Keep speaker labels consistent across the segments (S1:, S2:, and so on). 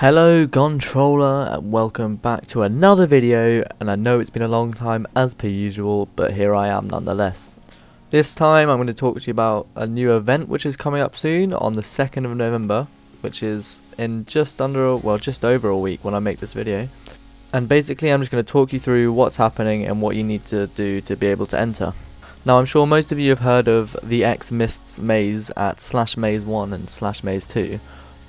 S1: Hello Gontroller and welcome back to another video and I know it's been a long time as per usual but here I am nonetheless. This time I'm going to talk to you about a new event which is coming up soon on the 2nd of November which is in just under, well just over a week when I make this video. And basically I'm just going to talk you through what's happening and what you need to do to be able to enter. Now I'm sure most of you have heard of the Xmas maze at slash maze 1 and slash maze 2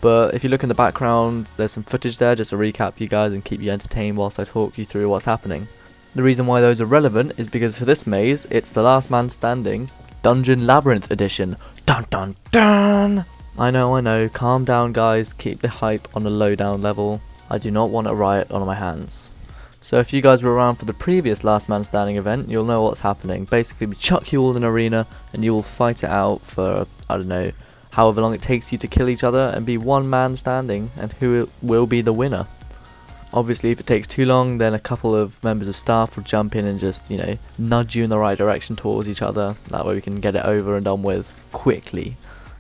S1: but if you look in the background, there's some footage there just to recap you guys and keep you entertained whilst I talk you through what's happening. The reason why those are relevant is because for this maze, it's the last man standing Dungeon Labyrinth Edition. Dun dun dun! I know, I know, calm down guys, keep the hype on a low down level. I do not want a riot on my hands. So if you guys were around for the previous Last Man Standing event, you'll know what's happening. Basically, we chuck you all in an arena and you will fight it out for, I don't know, however long it takes you to kill each other and be one man standing and who will be the winner. Obviously if it takes too long then a couple of members of staff will jump in and just, you know, nudge you in the right direction towards each other. That way we can get it over and done with quickly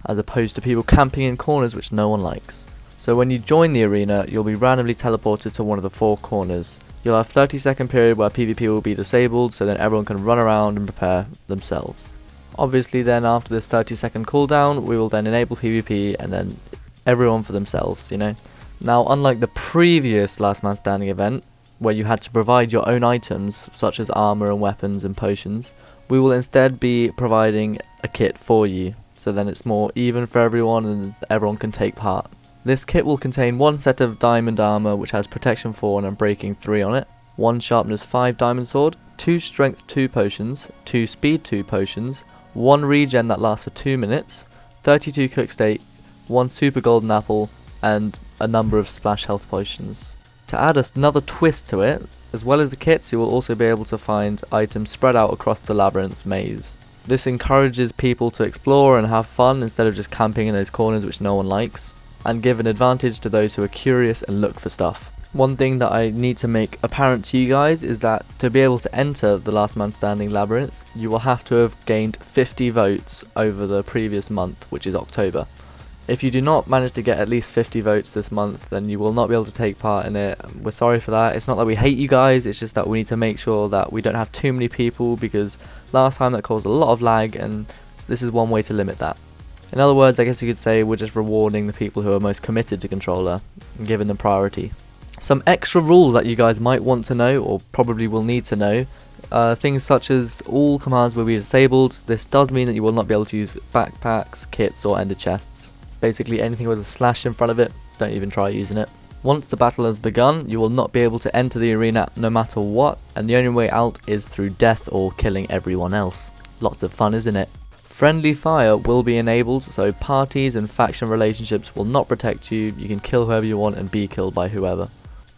S1: as opposed to people camping in corners which no one likes. So when you join the arena you'll be randomly teleported to one of the four corners. You'll have 30 second period where PvP will be disabled so then everyone can run around and prepare themselves. Obviously then after this 30 second cooldown we will then enable PvP and then everyone for themselves, you know. Now unlike the previous Last Man Standing event where you had to provide your own items such as armor and weapons and potions, we will instead be providing a kit for you. So then it's more even for everyone and everyone can take part. This kit will contain one set of diamond armor which has protection 4 and breaking 3 on it, one sharpness 5 diamond sword, two strength 2 potions, two speed 2 potions, one regen that lasts for 2 minutes, 32 cooked steak, one super golden apple, and a number of splash health potions. To add another twist to it, as well as the kits, you will also be able to find items spread out across the labyrinth maze. This encourages people to explore and have fun instead of just camping in those corners which no one likes, and give an advantage to those who are curious and look for stuff. One thing that I need to make apparent to you guys is that to be able to enter the Last Man Standing Labyrinth, you will have to have gained 50 votes over the previous month, which is October. If you do not manage to get at least 50 votes this month, then you will not be able to take part in it. We're sorry for that. It's not that we hate you guys, it's just that we need to make sure that we don't have too many people because last time that caused a lot of lag and this is one way to limit that. In other words, I guess you could say we're just rewarding the people who are most committed to Gontroller and giving them priority. Some extra rules that you guys might want to know or probably will need to know. Uh, things such as all commands will be disabled. This does mean that you will not be able to use backpacks, kits or ender chests. Basically anything with a slash in front of it, don't even try using it. Once the battle has begun, you will not be able to enter the arena no matter what, and the only way out is through death or killing everyone else. Lots of fun, isn't it? Friendly fire will be enabled, so parties and faction relationships will not protect you, you can kill whoever you want and be killed by whoever.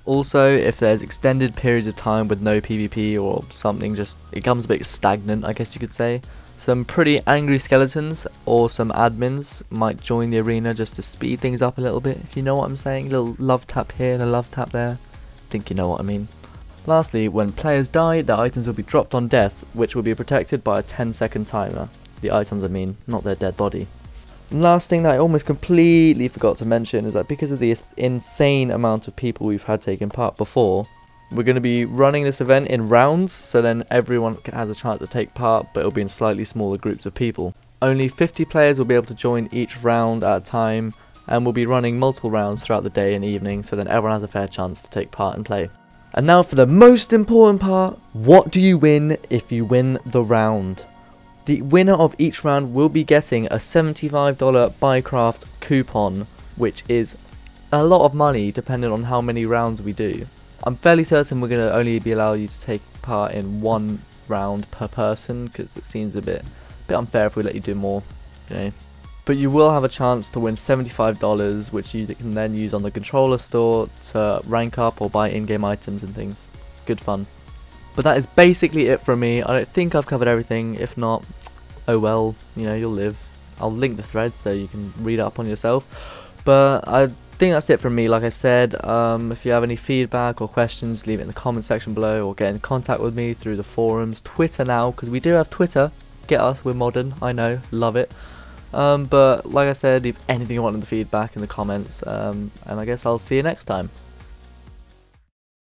S1: Also, if there's extended periods of time with no PvP or something just, it becomes a bit stagnant, I guess you could say. Some pretty angry skeletons or some admins might join the arena just to speed things up a little bit, if you know what I'm saying. A little love tap here and a love tap there. I think you know what I mean. Lastly, when players die, their items will be dropped on death, which will be protected by a 10 second timer. The items I mean, not their dead body last thing that I almost completely forgot to mention is that because of the insane amount of people we've had taking part before, we're going to be running this event in rounds, so then everyone has a chance to take part, but it'll be in slightly smaller groups of people. Only 50 players will be able to join each round at a time, and we'll be running multiple rounds throughout the day and evening, so then everyone has a fair chance to take part and play. And now for the most important part, what do you win if you win the round? The winner of each round will be getting a $75 Buycraft coupon, which is a lot of money depending on how many rounds we do. I'm fairly certain we're going to only be allowed you to take part in one round per person because it seems a bit, bit unfair if we let you do more, know. But you will have a chance to win $75 which you can then use on the Gontroller store to rank up or buy in-game items and things. Good fun. But that is basically it from me. I don't think I've covered everything. If not, oh well, you know, you'll live. I'll link the thread so you can read up on yourself. But I think that's it from me. Like I said, um, if you have any feedback or questions, leave it in the comment section below or get in contact with me through the forums. Twitter now, because we do have Twitter. Get us, we're modern, I know, love it. Um, but like I said, leave anything you want in the feedback in the comments, um, and I guess I'll see you next time.